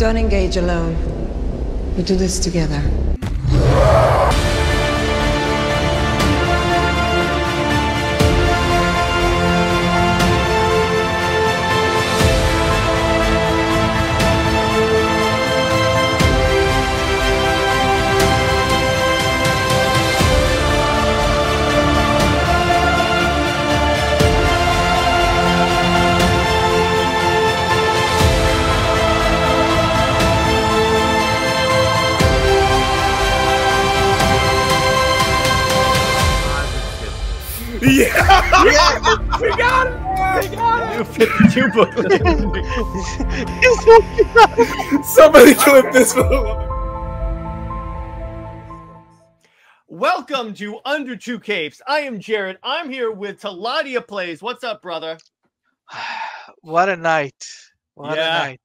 Don't engage alone. We do this together. Yeah, Yeah, we got it. We got New 52 book. it. Somebody clip this. Welcome to Under Two Capes. I am Jared. I'm here with Taladia Plays. What's up, brother? what a night. What Yeah. a night.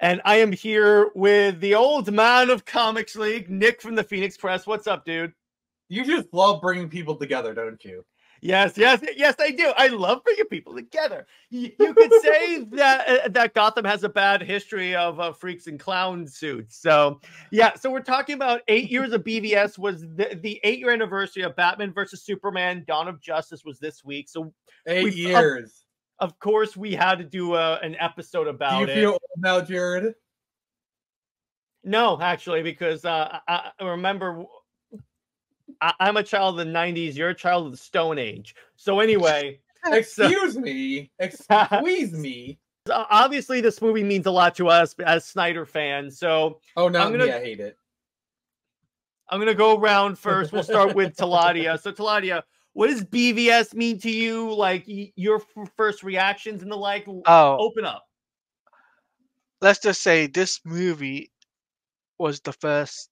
And I am here with the old man of Comics League, Nick from the Phoenix Press. What's up, dude? You just love bringing people together, don't you? Yes, yes, yes, I do. I love bringing people together. You, you could say that uh, that Gotham has a bad history of uh, freaks and clown suits. So, yeah. So we're talking about eight years of BVS. Was the, the eight year anniversary of Batman versus Superman: Dawn of Justice was this week. So, Eight years. of course, we had to do a, an episode about. Do about you it. feel old now, Jared? No, actually, because uh, I, I remember I, I'm a child of the '90s. You're a child of the Stone Age. So anyway. Excuse me. Excuse me. Obviously this movie means a lot to us as Snyder fans. So Oh, no, I'm gonna- me. I hate it. I'm gonna go around first. We'll start with Taladia. So Taladia, what does BVS mean to you? Like y- your f- first reactions and the like. Oh, Open up. let's just say this movie was the first,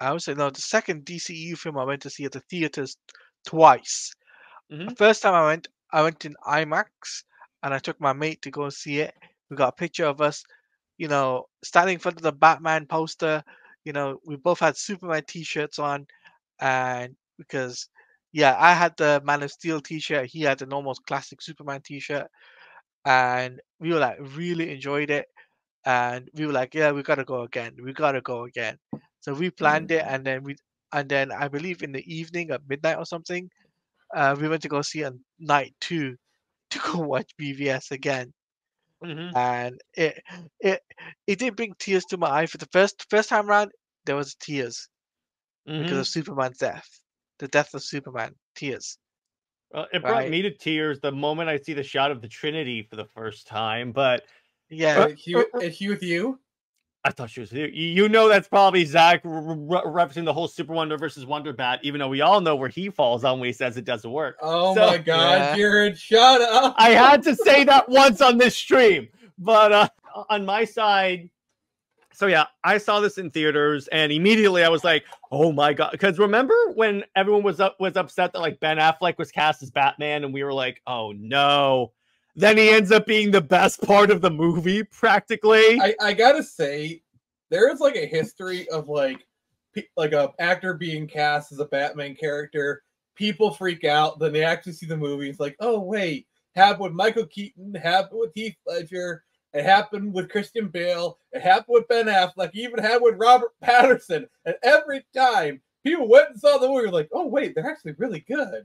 I would say, no, the second DCU film I went to see at the theaters twice. The Mhm. first time I went, I went in IMAX and I took my mate to go and see it. We got a picture of us, you know, standing in front of the Batman poster. You know, we both had Superman t shirts on. And because, yeah, I had the Man of Steel t shirt, he had the normal classic Superman t shirt. And we were like, really enjoyed it. And we were like, yeah, we gotta go again. We gotta go again. So we planned it, and then we, and then I believe in the evening at midnight or something, uh, we went to go see on night two to go watch BVS again, Mhm. and it it it did bring tears to my eye for the first first time round. There was tears because Mhm. of Superman's death, the death of Superman. Tears. Well, it brought right. me to tears the moment I see the shot of the Trinity for the first time. But Yeah, Is he, is he with you? I thought she was here. You you know that's probably Zack re- re- referencing the whole Super Wonder versus Wonder Bat, even though we all know where he falls on when he says it doesn't work. Oh So- my God, Yeah. Jared! Shut up. I had to say that once on this stream. But uh, on my side, so yeah, I saw this in theaters, and immediately I was like, "Oh my god!" Because remember when everyone was up was upset that like Ben Affleck was cast as Batman, and we were like, "Oh no!" Then he ends up being the best part of the movie, practically. I, I gotta say, there is like a history of like like a actor being cast as a Batman character. People freak out, then they actually see the movie. It's like, oh wait, happened with Michael Keaton, happened with Heath Ledger, it happened with Christian Bale, it happened with Ben Affleck, even happened with Robert Pattinson. And every time people went and saw the movie, like, oh wait, they're actually really good.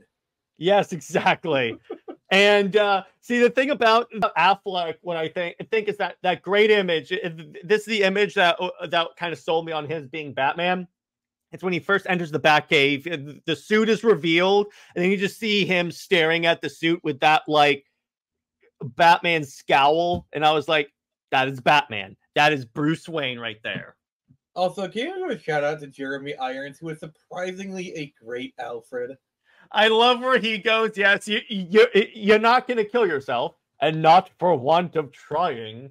Yes, exactly. And uh, see, the thing about Affleck, what I think think is that that great image. This is the image that uh, that kind of sold me on his being Batman. It's when he first enters the Batcave. The suit is revealed, and then you just see him staring at the suit with that like Batman scowl, and I was like, "That is Batman. That is Bruce Wayne right there." Also, can you give a shout out to Jeremy Irons, who is surprisingly a great Alfred? I love where he goes. Yes, you, you you're not going to kill yourself, and not for want of trying.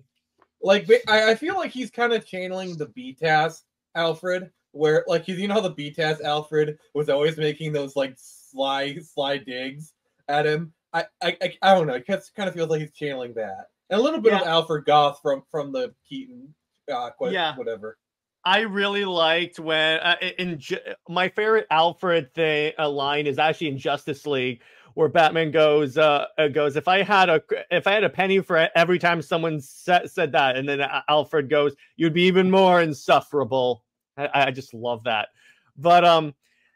like I, I feel like he's kind of channeling the BTAS Alfred, where like you know how the BTAS Alfred was always making those like sly sly digs at him. I I I, I don't know. It kind of feels like he's channeling that, and a little bit of Alfred Gough from from the Keaton, uh, quite, Yeah. whatever. I really liked when uh, in my favorite Alfred thing uh, line is actually in Justice League where Batman goes uh uh, goes if I had a if I had a penny for every time someone said that, and then Alfred goes, you'd be even more insufferable. I, I just love that. But um,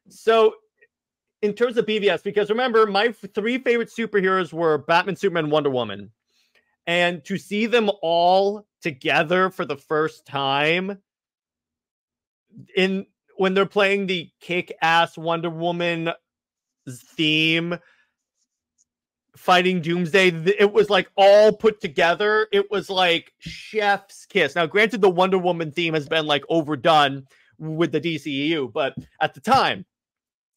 so in terms of BVS, because remember, my three favorite superheroes were Batman, Superman, Wonder Woman. And to see them all together for the first time in when they're playing the kick-ass Wonder Woman theme fighting Doomsday, it was like all put together. It was like chef's kiss. Now, granted, the Wonder Woman theme has been like overdone with the DCEU, but at the time,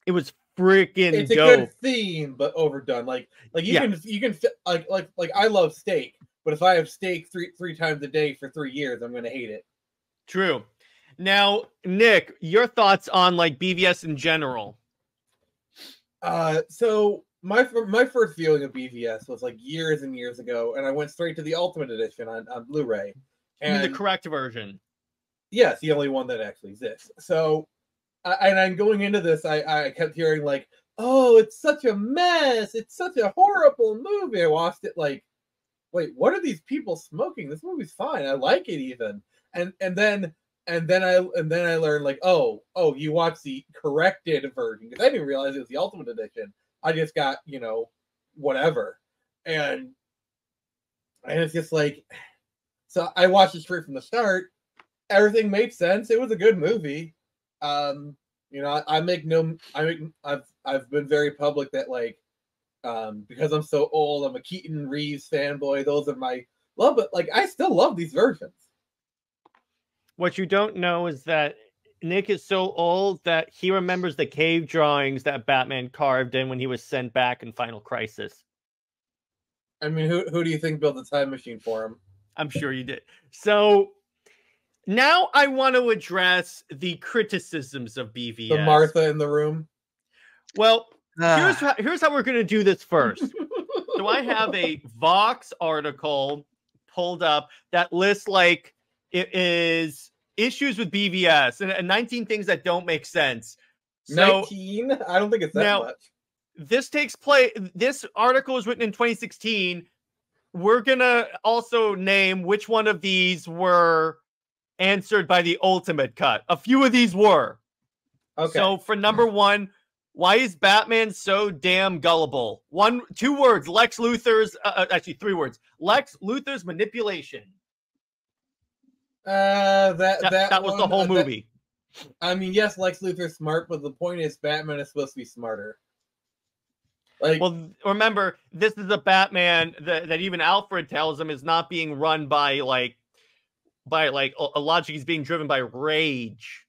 it was freaking It's a dope. good theme, but overdone. Like like you Yeah. can you can like like like I love steak, but if I have steak three three times a day for three years, I'm gonna hate it. True. Now, Nick, your thoughts on like BVS in general? Uh, so my my first viewing of BVS was like years and years ago, and I went straight to the Ultimate Edition on, on Blu-ray. And the correct version. yes, the only one that actually exists. So, I, and I'm going into this, I I kept hearing like, "Oh, it's such a mess! It's such a horrible movie." I watched it like, wait, what are these people smoking? This movie's fine. I like it even. And and then and then I and then I learned like, oh, oh, you watch the corrected version because I didn't realize it was the Ultimate Edition. I just got you know whatever, and and it's just like, so I watched it straight from the start. Everything made sense. It was a good movie. Um, you know, I, I make no, I make, I've I've been very public that like, um, because I'm so old, I'm a Keaton Reeves fanboy. Those are my love, but like I still love these versions. What you don't know is that Nick is so old that he remembers the cave drawings that Batman carved in when he was sent back in Final Crisis. I mean, who who do you think built the time machine for him? I'm sure you did. So now I want to address the criticisms of BVS. The Martha in the room. Well, here's Ah, how, here's how we're going to do this first. so I have a Vox article pulled up that lists like it is issues with BVS and, and 19 things that don't make sense. So 19? I don't think it's that Now- much. this takes place. This article was written in 2016. We're gonna also name which one of these were answered by the ultimate cut. A few of these were. Okay. So for number one, why is Batman so damn gullible? One, two words. Lex Luthor's uh, uh, actually three words. Lex Luthor's manipulation. Uh, that That, that, that was the whole uh, that- movie. I mean, yes, Lex Luthor's smart, but the point is, Batman is supposed to be smarter. Like, Well, remember, this is a Batman that, that even Alfred tells him is not being run by like by like a, a logic. He's being driven by rage.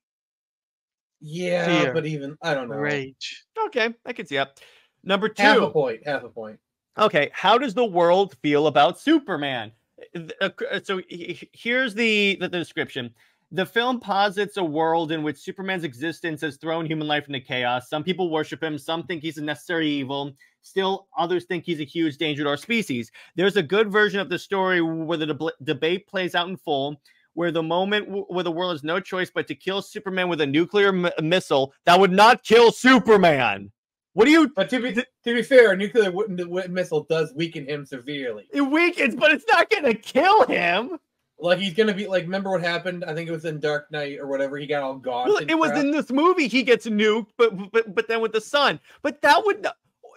yeah, Fear. but even I don't know. rage. Okay, I can see that. Number two. Half a point. Half a point. Okay, how does the world feel about Superman? Uh, uh, So he- he- here's the, the description. The film posits a world in which Superman's existence has thrown human life into chaos. Some people worship him, some think he's a necessary evil. Still, others think he's a huge danger to our species. There's a good version of the story where the deb- debate plays out in full, where the moment where the world has no choice but to kill Superman with a nuclear missile that would not kill Superman. What do you But to be to be fair, a nuclear missile does weaken him severely. It weakens, but it's not gonna kill him. Like he's gonna be like, remember what happened? I think it was in Dark Knight or whatever. He got all gaunt. Well, it was crap. in this movie he gets nuked, but but but then with the sun. But that would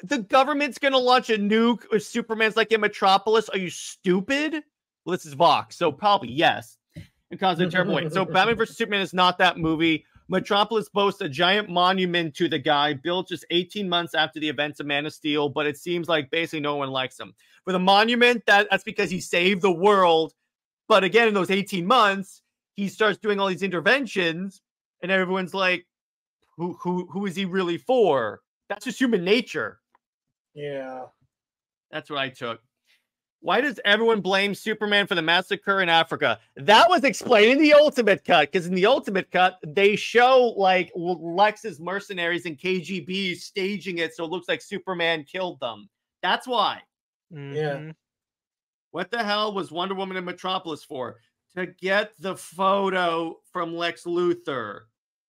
the government's gonna launch a nuke or Superman's like in Metropolis. Are you stupid? Well, this is Vox, so probably yes. It causes a terrible way. So Batman vs Superman is not that movie. Metropolis boasts a giant monument to the guy built just 18 months after the events of Man of Steel, but it seems like basically no one likes him. For the monument, that, that's because he saved the world. But again, in those 18 months, he starts doing all these interventions, and everyone's like, who who who is he really for? That's just human nature. Yeah. That's what I took. Why does everyone blame Superman for the massacre in Africa? That was explained in the Ultimate Cut, because in the Ultimate Cut, they show like Lex's mercenaries and KGB staging it so it looks like Superman killed them. That's why. Mhm. What the hell was Wonder Woman in Metropolis for? To get the photo from Lex Luthor.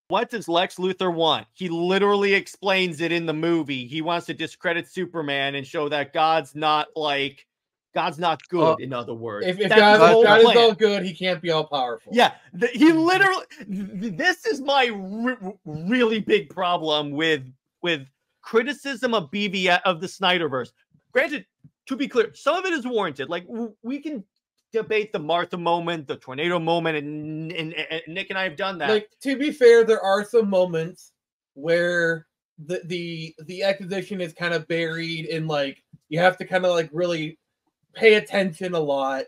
what does Lex Luthor want? He literally explains it in the movie. He wants to discredit Superman and show that God's not like God's not uh, good. Oh, in other words, If, if That's God, the if whole God is all good, he can't be all powerful. Yeah, the, he literally. This is my re- really big problem with with criticism of BVS of the Snyderverse. Granted, to be clear, some of it is warranted. Like w- we can debate the Martha moment, the tornado moment, and, and, and Nick and I have done that. Like to be fair, there are some moments where the the the exposition is kind of buried in like you have to kind of like really pay attention a lot.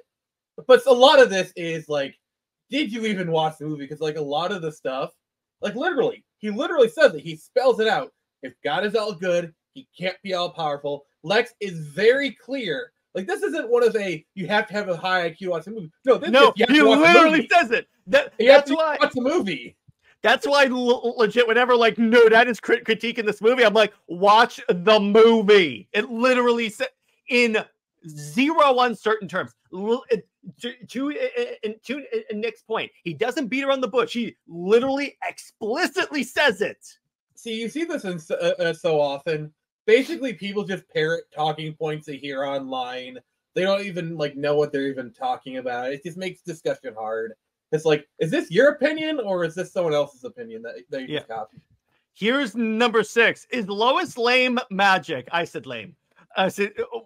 But a lot of this is like, did you even watch the movie? Because like a lot of the stuff, like literally, he literally says it. He spells it out. If God is all good, he can't be all powerful. Lex is very clear. Like this isn't one of a you have to have a high IQ to watch the movie. No, this no, is, he literally says it. That, that's why. watch the movie. That's why l- legit. Whenever like no, that is crit- critiquing this movie. I'm like, watch the movie. It literally said in zero uncertain terms. To to, to Nick's point, he doesn't beat around the bush. He literally explicitly says it. See, you see this in so, uh, uh, so often. Basically, people just parrot talking points they hear online. They don't even like know what they're even talking about. It just makes discussion hard. It's like, is this your opinion or is this someone else's opinion that, that you just copied? Here's number six. Is Lois lame magic? I said lame. Uh, so, uh,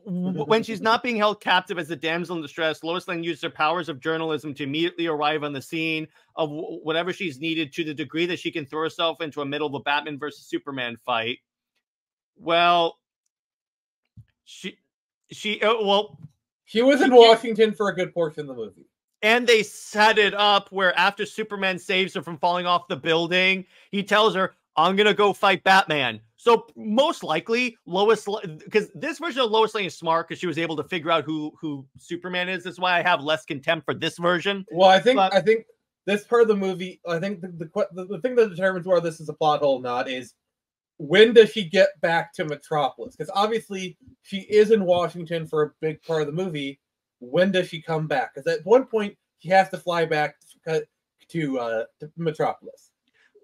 when she's not being held captive as a damsel in distress, Lois Lane uses her powers of journalism to immediately arrive on the scene of whatever she's needed to the degree that she can throw herself into a middle of a Batman versus Superman fight. Well, she, she, uh, well, She was in Washington for a good portion of the movie. and they set it up where after Superman saves her from falling off the building, he tells her, I'm gonna go fight Batman. So most likely Lois, because this version of Lois Lane is smart because she was able to figure out who who Superman is. That's why I have less contempt for this version. Well, I think But- I think this part of the movie, I think the, the the the thing that determines whether this is a plot hole or not is when does she get back to Metropolis? Because obviously she is in Washington for a big part of the movie. When does she come back? Because at one point she has to fly back to to, uh, to Metropolis.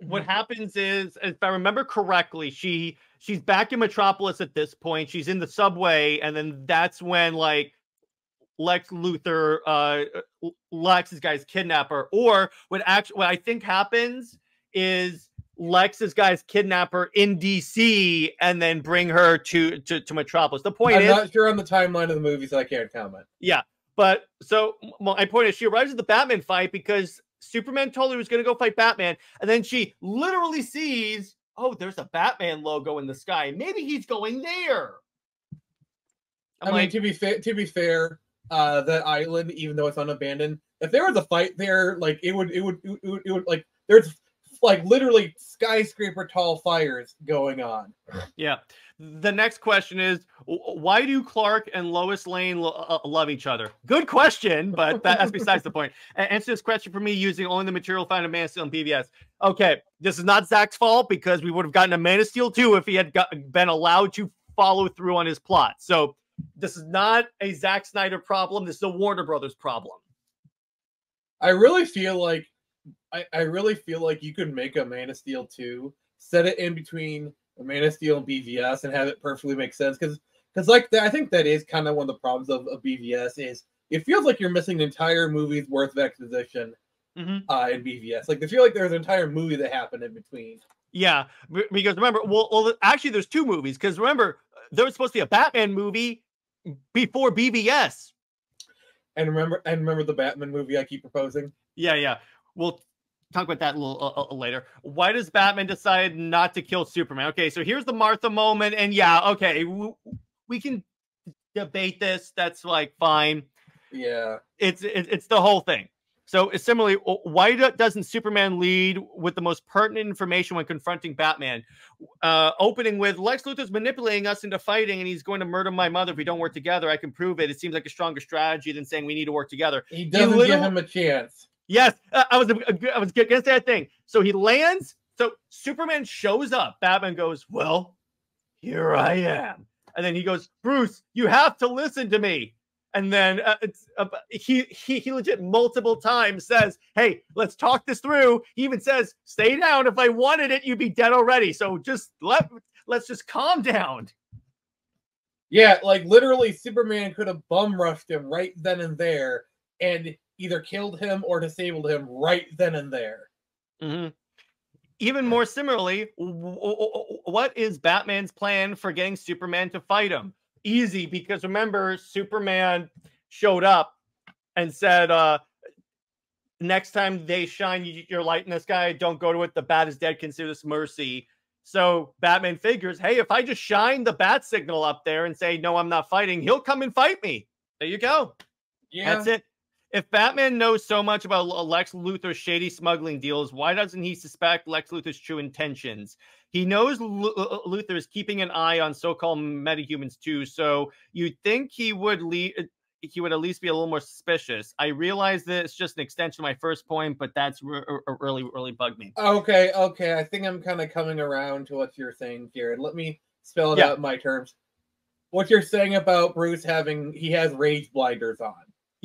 What Mm-hmm. happens is, if I remember correctly, she she's back in Metropolis at this point. She's in the subway, and then that's when like Lex Luthor, uh, Lex's guy's kidnapper, or what actually what I think happens is Lex's guy's kidnapper in DC and then bring her to to, to Metropolis. The point is I'm is, not sure on the timeline of the movie, so I can't comment. yeah, but so my point is, she arrives at the Batman fight because Superman told her he was going to go fight Batman, and then she literally sees, oh, there's a Batman logo in the sky. Maybe he's going there. I'm I mean, like, to be fair, to be fair, uh, that island, even though it's unabandoned, if there was a fight there, like it would, it would, it would, it would like there's like literally skyscraper tall fires going on. yeah. The next question is, why do Clark and Lois Lane lo- uh, love each other? Good question, but that's besides the point. A- answer this question for me using only the material found in Man of Steel and BVS. Okay, this is not Zack's fault because we would have gotten a Man of Steel too if he had got, been allowed to follow through on his plot. So this is not a Zack Snyder problem. This is a Warner Brothers problem. I really feel like, I, I really feel like you could make a Man of Steel two, set it in between a Man of Steel and BVS, and have it perfectly make sense. Because, because like that, I think that is kind of one of the problems of, of BVS is it feels like you're missing an entire movie's worth of exposition Mhm. uh, in BVS. Like they feel like there's an entire movie that happened in between. Yeah, because remember, well, well, actually, there's two movies. Because remember, there was supposed to be a Batman movie before BVS. And remember, and remember the Batman movie I keep proposing. Yeah, yeah. We'll talk about that a little uh, later. Why does Batman decide not to kill Superman? Okay, so here's the Martha moment, and yeah, okay, w- we can debate this. That's like fine. Yeah, It's it, it's the whole thing. So similarly, why do, doesn't Superman lead with the most pertinent information when confronting Batman? Uh, opening with Lex Luthor's manipulating us into fighting, and he's going to murder my mother if we don't work together. I can prove it. It seems like a stronger strategy than saying we need to work together. he doesn't give him a chance. Yes, uh, I was I was gonna say that thing. So he lands. So Superman shows up. Batman goes, "Well, here I am," and then he goes, "Bruce, you have to listen to me." And then uh, uh, he, he he legit multiple times says, "Hey, let's talk this through." He even says, "Stay down. If I wanted it, you'd be dead already. So just let let's just calm down." Yeah, like literally, Superman could have bum rushed him right then and there, and either killed him or disabled him right then and there. Mhm. Even more similarly, what is Batman's plan for getting Superman to fight him? Easy, because remember, Superman showed up and said, uh, next time they shine your light in the sky, don't go to it. The bat is dead. Consider this mercy. So Batman figures, hey, if I just shine the bat signal up there and say, no, I'm not fighting, he'll come and fight me. There you go. Yeah, That's it. If Batman knows so much about Lex Luthor's shady smuggling deals, why doesn't he suspect Lex Luthor's true intentions? He knows uh, Luthor is keeping an eye on so-called metahumans too, so you'd think he would le- uh, he would at least be a little more suspicious. I realize that it's just an extension of my first point, but that's re- re- really really bugged me. Okay, okay. I think I'm kind of coming around to what you're saying, Jared. Let me spell it Yeah. out in my terms. What you're saying about Bruce having he has rage blinders on.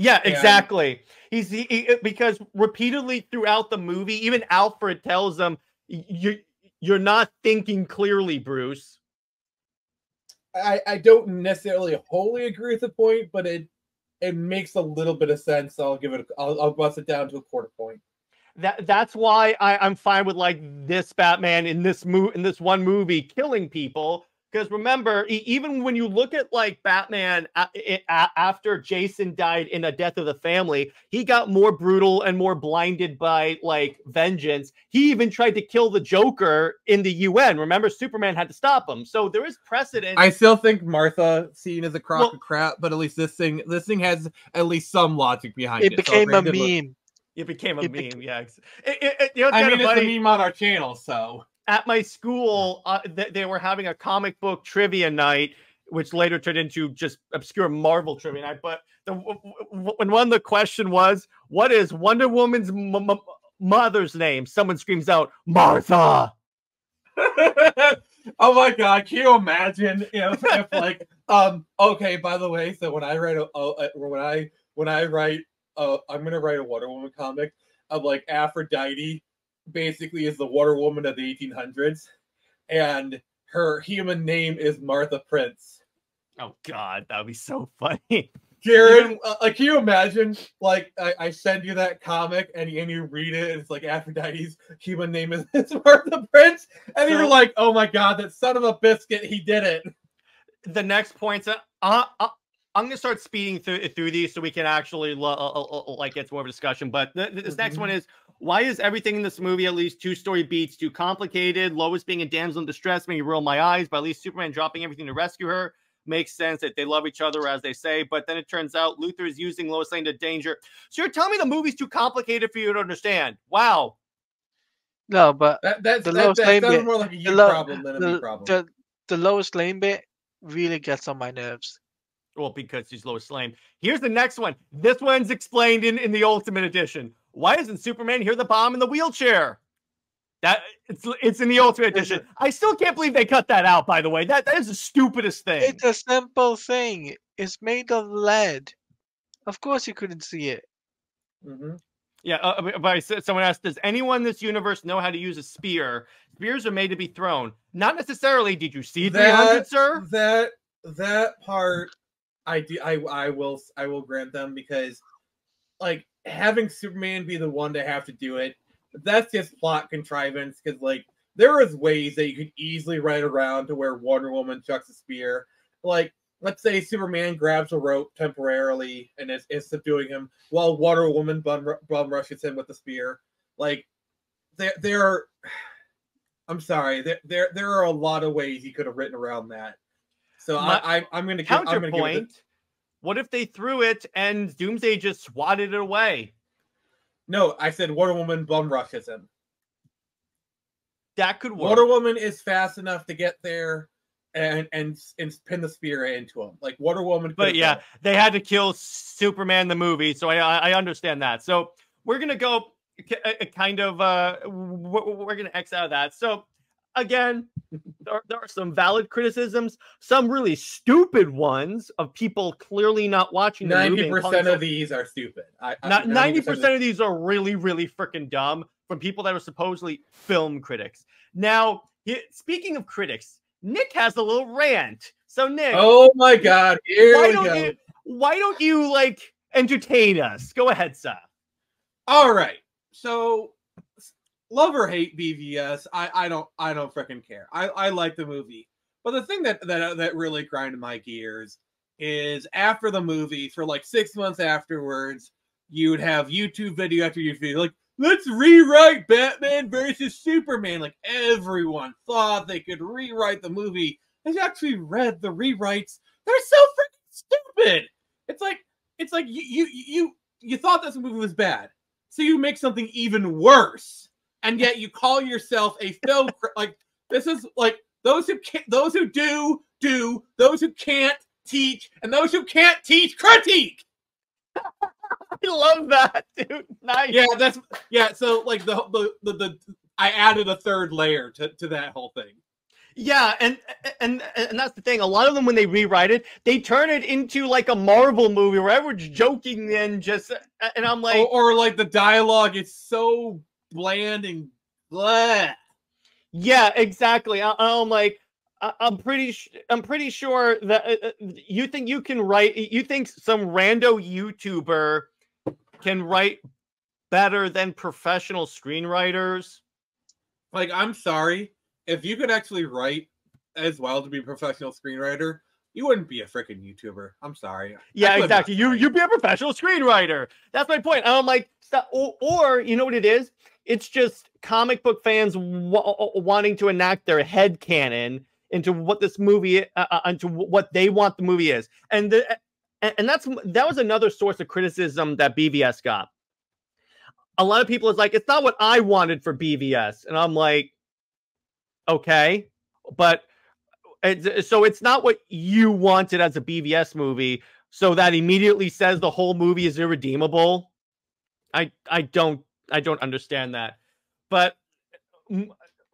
Yeah, exactly. He's he, he- because repeatedly throughout the movie, even Alfred tells him, "You you're not thinking clearly, Bruce." I I don't necessarily wholly agree with the point, but it it makes a little bit of sense. So I'll give it. A, I'll I'll bust it down to a quarter point. That that's why I, I'm fine with like this Batman in this mo- in this one movie killing people. Because remember, e- even when you look at like Batman a- a- a- after Jason died in a death of the family, he got more brutal and more blinded by like vengeance. He even tried to kill the Joker in the UN. Remember, Superman had to stop him. So there is precedent. I still think Martha scene as a crock Well- of crap, but at least this thing this thing has at least some logic behind it. It so became a granted, look- meme. it became a it meme. bec- yeah. It, it, it- you know, I kinda mean, it's funny. a meme on our channel, so at my school, uh, th- they were having a comic book trivia night, which later turned into just obscure Marvel trivia night. But the, when one the question was, "What is Wonder Woman's mother's name?" Someone screams out, "Martha." oh my god, can you imagine if, if like um okay, by the way, so when I write a uh, when I when I write uh I'm gonna write a Wonder Woman comic of like Aphrodite basically is the water Woman of the 1800s and her human name is Martha Prince. Oh God, that would be so funny. Jared, uh, like, can you imagine? Like, I, I send you that comic and, you- and you read it, and it's like Aphrodite's human name is, Martha Prince, and you're like, oh my god, that son of a biscuit, he did it. the next points. Uh, uh, uh, I'm gonna start speeding through through these so we can actually uh, like get to more of a discussion. But th- th- this next one is why is everything in this movie at least two story beats too complicated? Lois being a damsel in distress made me roll my eyes, but at least Superman dropping everything to rescue her makes sense that they love each other as they say. But then it turns out Luthor is using Lois Lane to danger. So you're telling me the movie's too complicated for you to understand? Wow. No, but That that's The that, Lois that Lane sounds bit- more like a you lo- problem than a me problem. the the Lois Lane bit really gets on my nerves. Well, because she's Lois Lane. Here's the next one. This one's explained in, in the Ultimate Edition. Why isn't Superman hear the bomb in the wheelchair? That it's it's in the Ultimate Edition. I still can't believe they cut that out. By the way, that that is the stupidest thing. It's a simple thing. It's made of lead. Of course you couldn't see it. Mhm. Yeah, uh, but- but I someone asked, "Does anyone in this universe know how to use a spear? Spears are made to be thrown. Not necessarily. Did you see 300, That- sir? That that part, I do. I I will I will grant them because, like, having Superman be the one to have to do it, that's just plot contrivance. Because like there is ways that you could easily write around to where Wonder Woman chucks a spear. Like, let's say Superman grabs a rope temporarily and is, is subduing him, while Wonder Woman bum, bum rushes him with the spear. Like, there there are. I'm sorry. There, there there are a lot of ways you could have written around that. So My- I, I I'm gonna give, I'm gonna give it Counterpoint. What if they threw it and Doomsday just swatted it away? no. I said Wonder Woman bum rushes him. That could work. Wonder Woman is fast enough to get there and and and pin the spear into him. Like Wonder Woman. but yeah, done they had to kill Superman the movie, so I I understand that. So we're gonna go uh, kind of uh we're gonna X out of that. So again, there, there are some valid criticisms, some really stupid ones of people clearly not watching the movie. Ninety percent of these are stupid. I, I- Not 90% ninety percent of these are really, really freaking dumb from people that are supposedly film critics. Now, he- speaking of critics, Nick has a little rant. So, Nick, Oh my god! Here why we don't go. you why don't you like entertain us? Go ahead, sir. All right. So love or hate BVS, I I don't I don't freaking care. I I like the movie. But the thing that that uh, that really grinded my gears is after the movie for like 6 months afterwards, you would have YouTube video after YouTube video like let's rewrite Batman versus Superman. Like everyone thought they could rewrite the movie. I actually read the rewrites. They're so freaking stupid. It's like it's like you you you you thought this movie was bad so you make something even worse and yet you call yourself a film like this is like those who can those who do do those who can't teach and those who can't teach critique I love that, dude. Nice. yeah that's yeah so like the the the, the i added a third layer to, to that whole thing Yeah, and and and that's the thing. A lot of them, when they rewrite it, they turn it into like a Marvel movie where everyone's joking and just. And I'm like, or, or like the dialogue is so bland and blah. yeah, exactly. I, I'm like, I, I'm pretty. Sh- I'm pretty sure that uh, uh, you think you can write. You think some rando YouTuber can write better than professional screenwriters? like i'm sorry if you could actually write as well to be a professional screenwriter you wouldn't be a freaking youtuber i'm sorry Yeah, exactly. You you'd be a professional screenwriter. That's my point. And I'm like, stop, or, or you know what it is? It's just comic book fans wa- wanting to enact their head canon into what this movie, uh, uh, into what they want the movie is, and the, and, and that's that was another source of criticism that BVS got. A lot of people is like, it's not what I wanted for BVS, and I'm like, okay, but so it's not what you wanted as a BVS movie so that immediately says the whole movie is irredeemable? I i don't i don't understand that. But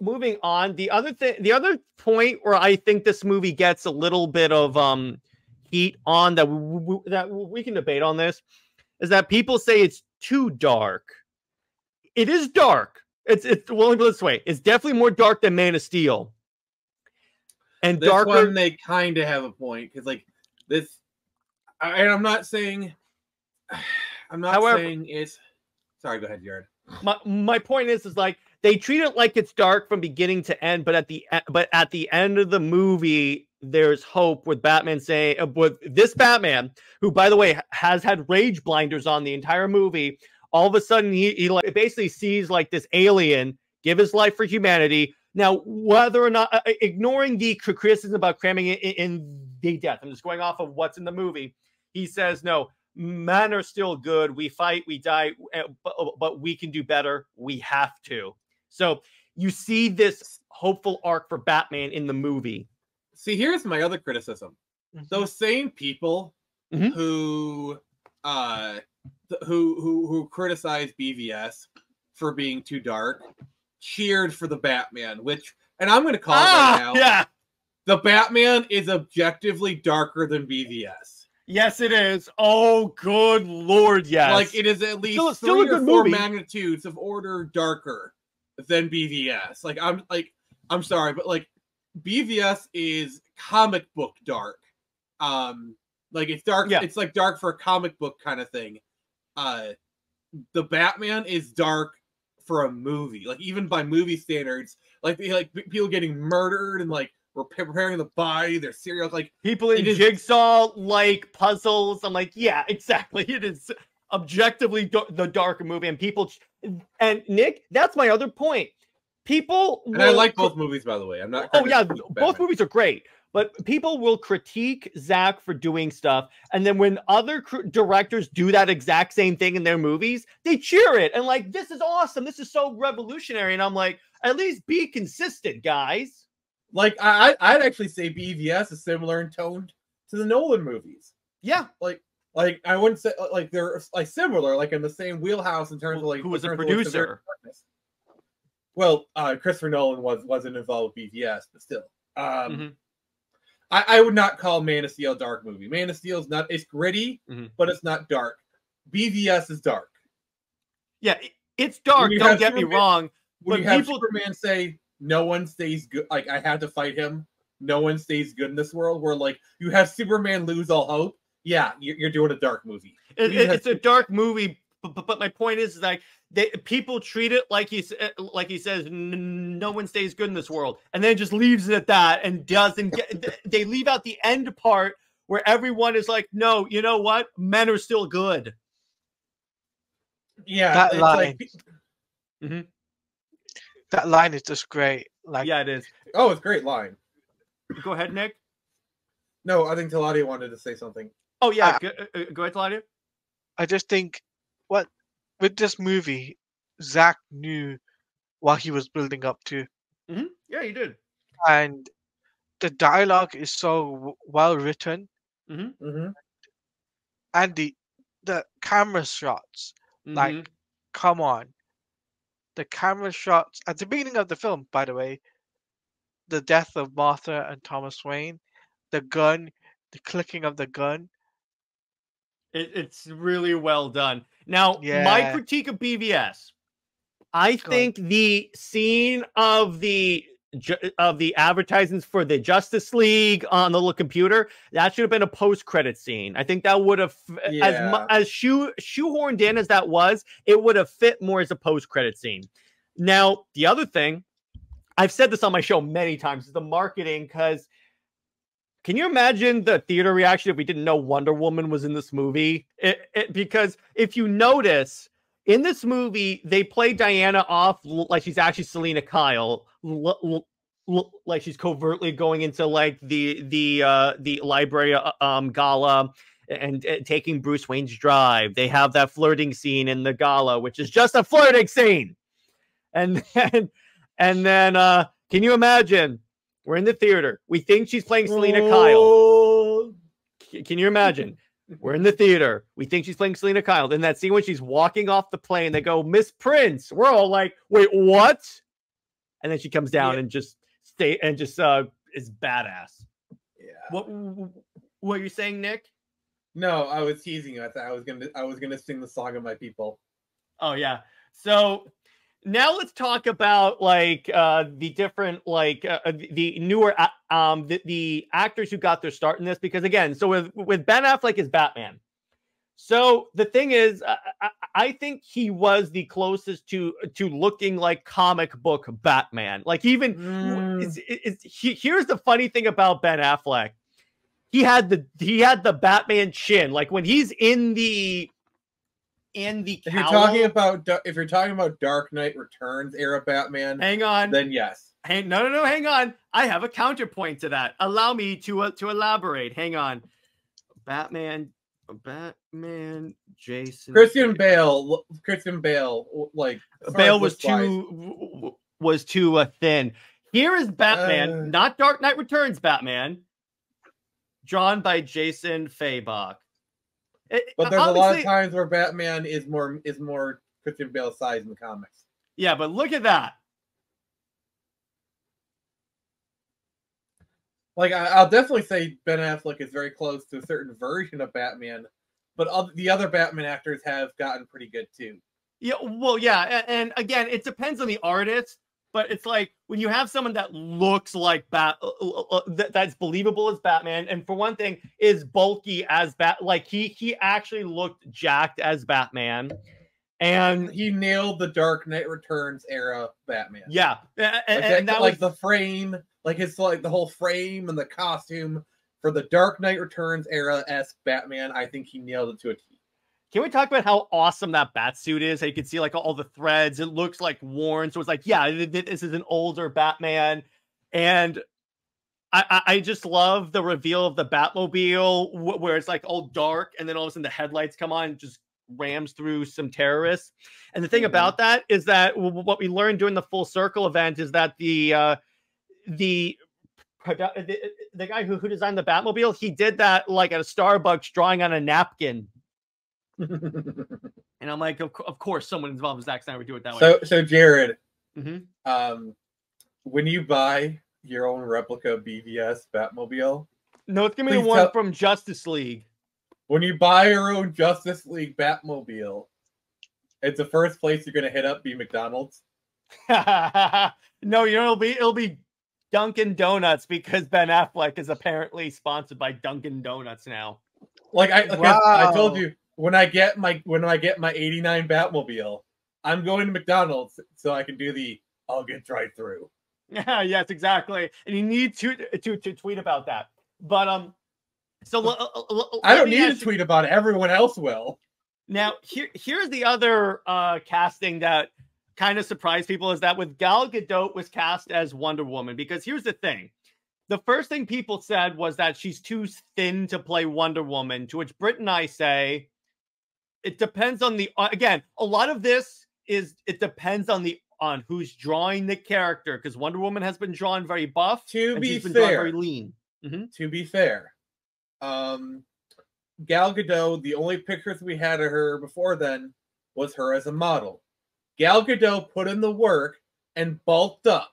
moving on the other thing the other point where i think this movie gets a little bit of um heat on that we, that we can debate on this is that people say it's too dark. It is dark. It's it's well let put this way it's definitely more dark than man of steel and this darker one they kind of have a point because like this I- and i'm not saying i'm not However- saying it's sorry go ahead jared. My my point is is like they treat it like it's dark from beginning to end but at the but at the end of the movie there's hope with batman saying uh, with this batman who by the way has had rage blinders on the entire movie all of a sudden he, he like basically sees like this alien give his life for humanity now whether or not uh, uh, ignoring the criticism about cramming it in, in the death i'm just going off of what's in the movie he says no men are still good. We fight, we die, uh, but, but we can do better. We have to. So you see this hopeful arc for Batman in the movie. see here's my other criticism Mhm. those same people Mhm. who uh th- who who who criticize BVS for being too dark cheered for the Batman, which and I'm gonna call it right now. Ah, yeah. The Batman is objectively darker than BVS. Yes, it is. Oh, good lord, yes. Like it is at least Still- still a three or four movie. magnitudes of order darker than BVS. Like I'm like I'm sorry, but like BVS is comic book dark. Um like it's dark Yeah. it's like dark for a comic book kind of thing. Uh the Batman is dark for a movie. Like even by movie standards, like like people getting murdered and like we're preparing the body, they're serial like people in is- jigsaw like puzzles. I'm like, yeah, exactly. It is objectively the darker movie, and people. And Nick, that's my other point. People, and I like both movies by the way. I'm not Oh yeah, both movies are great, but people will critique Zack for doing stuff, and then when other cr- directors do that exact same thing in their movies, they cheer it and like, "This is awesome! This is so revolutionary!" And I'm like, at least be consistent, guys. Like I, I- I'd actually say BVS is similar in tone to the Nolan movies. Yeah, Like, like I wouldn't say uh, like they're like similar, like in the same wheelhouse in terms of like Who was a terms of, like, severe producer. well, uh, Christopher Nolan was wasn't involved with BVS, but still, um, Mhm. I, I would not call Man of Steel a dark movie. Man of Steel is not. It's gritty, Mhm. but it's not dark. BVS is dark. Yeah, it's dark. Don't get me wrong. When But you have people- Superman say, "No one stays good," like I had to fight him. No one stays good in this world. Where like you have Superman lose all hope. Yeah, you're, you're doing a dark movie. It, it- it's a dark movie, but, but, but my point is like they people treat it like he's like he says no one stays good in this world, and then just leaves it at that and doesn't get. they leave out the end part where everyone is like, no, you know what, men are still good. Yeah, That it's line. like That line is just great. Like yeah, it is. oh, it's a great line. Go ahead, Nick. No, I think Taladia wanted to say something. Oh yeah, Ah. go, uh, uh, go ahead, Claudia. I just think what with this movie, Zack knew what he was building up to, Yeah, he did. and the dialogue is so w- well written, Mm-hmm. and the the camera shots. Like, Mhm. come on, the camera shots at the beginning of the film. By the way, the death of Martha and Thomas Wayne, the gun, the clicking of the gun. It, it's really well done. Now, my critique of BVS, I Go think the scene of the of the advertisements for the Justice League on the little computer that should have been a post credit scene. I think that would have as mu- as shoe shoehorned in as that was, it would have fit more as a post credit scene. Now, the other thing, I've said this on my show many times, is the marketing because. Can you imagine the theater reaction if we didn't know Wonder Woman was in this movie? It, it, because if you notice in this movie, they play Diana off like she's actually Selina Kyle, like she's covertly going into like the the uh, the library uh, um, gala and, and taking Bruce Wayne's drive. They have that flirting scene in the gala, which is just a flirting scene, and then and then uh, can you imagine? We're in the theater. We think she's playing Selina Kyle. C- Can you imagine? We're in the theater. We think she's playing Selina Kyle. Then that scene when she's walking off the plane, they go, Miss Prince. We're all like, wait, what? And then she comes down Yeah. and just stay and just uh is badass. Yeah. What what are you saying, Nick? No, I was teasing you. I thought I was gonna I was gonna sing the song of my people. Oh yeah. So now let's talk about like uh the different like uh, uh, the- newer um the, the actors who got their start in this because again so with with Ben Affleck as Batman. So the thing is I, think he was the closest to to looking like comic book Batman. Like even Mm. it's, it's, he, here's the funny thing about Ben Affleck. He had the he had the Batman chin. Like when he's in the in the If you're talking about if you're talking about Dark Knight Returns era Batman, hang on then yes. Hang, no, no, no, hang on. I have a counterpoint to that. Allow me to uh, to elaborate. Hang on. Batman, Batman, Jason. Christian Bale, Christian Bale, like Bale was too was too uh, thin. Here is Batman, Uh. not Dark Knight Returns Batman, drawn by Jason Fabok. It- But uh, there's a lot of times where Batman is more is more Christian Bale size in the comics. Yeah, but look at that. Like I, I'll definitely say Ben Affleck is very close to a certain version of Batman, but the other Batman actors have gotten pretty good too. Yeah, well, yeah, a- and, again, it depends on the artist, but it's like when you have someone that looks like Bat, uh, uh, uh, that, that's believable as Batman, and for one thing, is bulky as Bat, like he he actually looked jacked as Batman, and He nailed the Dark Knight Returns era Batman. yeah, a- a- like, and, that, like was the frame, like his like the whole frame and the costume for the Dark Knight Returns era as Batman. I think he nailed it to a T. Can we talk about how awesome that bat suit is? How you can see like all the threads. It looks like worn. So it's like, yeah, th- th- this is an older Batman. And I, I, I just love the reveal of the Batmobile wh- where it's like all dark and then all of a sudden the headlights come on and just rams through some terrorists. And the thing Mhm. about that is that what we learned during the full circle event is that the uh the the, the guy who, who designed the Batmobile, he did that like at a Starbucks drawing on a napkin and I'm like, of, of course, someone involved with Zack Snyder would do it that way. so so Jared, Mhm. Um, when you buy your own replica BVS Batmobile, No, it's gonna be the one tell- from Justice League. when you buy your own Justice League Batmobile, it's the first place you're gonna hit up be McDonald's. no, you know it'll be it'll be Dunkin' Donuts because Ben Affleck is apparently sponsored by Dunkin' Donuts now. Like I, like I- I told you, when I get my when I get my '89 Batmobile, I'm going to McDonald's so I can do the I'll get drive through. Yeah, yes, exactly. And you need to to to tweet about that. But um, so I don't need to ask you- tweet about it. Everyone else will. Now, here here's the other uh casting that kind of surprised people is that with Gal Gadot was cast as Wonder Woman because here's the thing. The first thing people said was that she's too thin to play Wonder Woman, to which Britt and I say it depends on the uh, again, a lot of this is it depends on the on who's drawing the character because Wonder Woman has been drawn very buff To be she's been drawn fair, very lean. to be fair, um, Gal Gadot, the only pictures we had of her before then was her as a model. Gal Gadot put in the work and bulked up.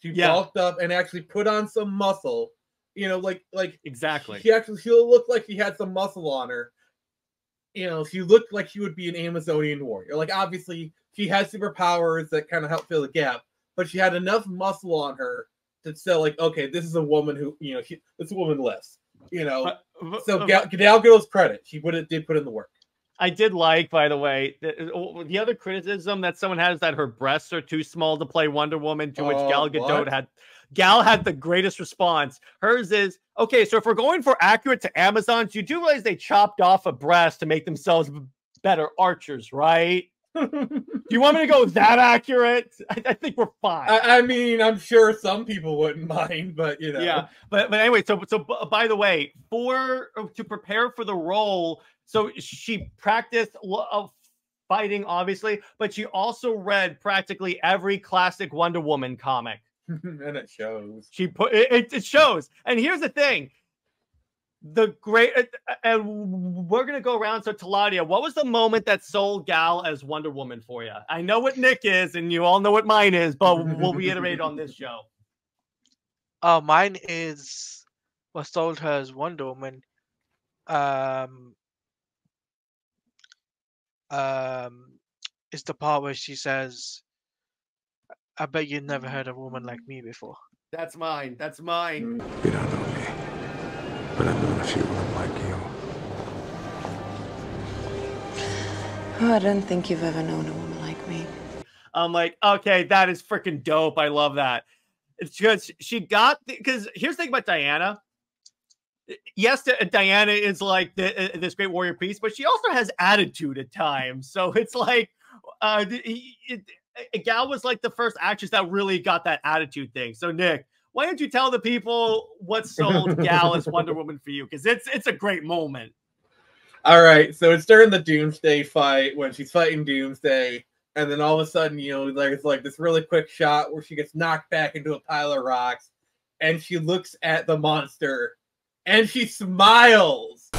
She Yeah. bulked up and actually put on some muscle. You know, like like Exactly. she actually she looked like she had some muscle on her. You know, she looked like she would be an Amazonian warrior. Like obviously she has superpowers that kind of help fill the gap, but she had enough muscle on her to say like, okay, this is a woman who you know, she, this woman lifts. You know, but- so Gal, Gal Gadot's credit, she put it did put in the work. I did like, by the way, the, uh, the other criticism that someone has that her breasts are too small to play Wonder Woman, to which Uh, Gal Gadot what? had. Gal had the greatest response. Hers is okay. So if we're going for accurate to Amazons, you do realize they chopped off a breast to make themselves better archers, right? Do you want me to go that accurate? I, I think we're fine. I, I mean, I'm sure some people wouldn't mind, but you know, Yeah, but but anyway, so so by the way, for uh, to prepare for the role, so she practiced of fighting, obviously, but she also read practically every classic Wonder Woman comic. and it shows. She put it, it, it shows, and here's the thing. The great, uh, uh, and we're gonna go around. So, Taladia, what was the moment that sold Gal as Wonder Woman for you? I know what Nick is, and you all know what mine is, but we'll reiterate on this show. Oh, mine is what sold her as Wonder Woman. Um, um, it's the part where she says, "I bet you never heard a woman like me before." That's mine. That's mine. You don't know me, but I've known a few women like you. Oh, I don't think you've ever known a woman like me. I'm like, okay, that is freaking dope. I love that. It's because she got because here's the thing about Diana. Yes, Diana is like the, uh, this great warrior piece, but she also has attitude at times. So it's like, uh, it, it, uh, Gal was like the first actress that really got that attitude thing. So Nick, why don't you tell the people what sold Gal as Wonder Woman for you? Because it's it's a great moment. All right, so it's during the Doomsday fight when she's fighting Doomsday, and then all of a sudden, you know, there's like this really quick shot where she gets knocked back into a pile of rocks, and she looks at the monster, and she smiles.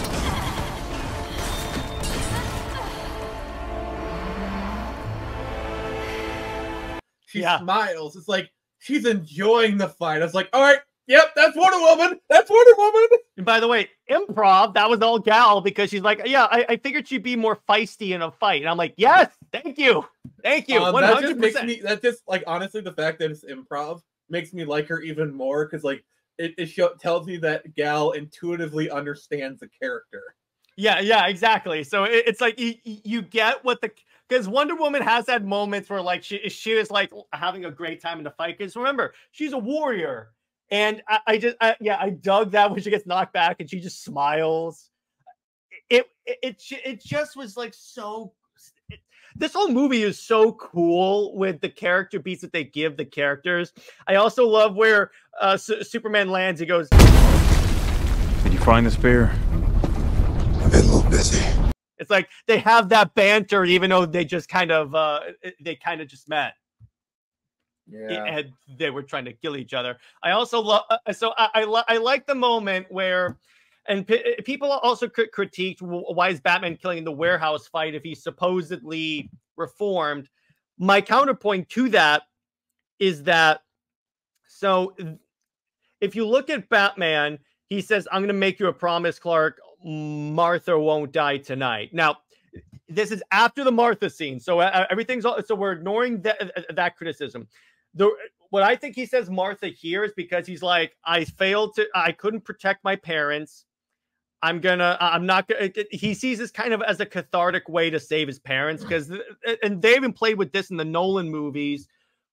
She Yeah. smiles. It's like she's enjoying the fight. I was like, all right, yep, that's Wonder Woman. That's Wonder Woman. And by the way, improv, that was all Gal because she's like, yeah, I, I figured she'd be more feisty in a fight. And I'm like, yes, thank you. Thank you. Um, One that hundred just makes me that just like honestly the fact that it's improv makes me like her even more because like it, it show, tells me that Gal intuitively understands the character. Yeah, yeah, exactly. So it, it's like you, you get what the because Wonder Woman has had moments where like she she is like having a great time in the fight. Because remember, she's a warrior, and I, I just I, yeah, I dug that when she gets knocked back and she just smiles. It it it, it just was like so. it- this whole movie is so cool with the character beats that they give the characters. I also love where uh, Su- Superman lands. He goes, Did you find the spear? I've been a little busy. It's like they have that banter, even though they just kind of uh they kind of just met Yeah. and they were trying to kill each other. I also love uh, so I I, I like the moment where. And p- people also crit- critiqued why is Batman killing in the warehouse fight if he's supposedly reformed. My counterpoint to that is that so if you look at Batman, he says, I'm going to make you a promise, Clark. Martha won't die tonight. Now, this is after the Martha scene. So uh, everything's all, so we're ignoring that, uh, that criticism. The, what I think he says Martha here is because he's like, I failed to, I couldn't protect my parents. I'm gonna, I'm not gonna. He sees this kind of as a cathartic way to save his parents because, and they even played with this in the Nolan movies,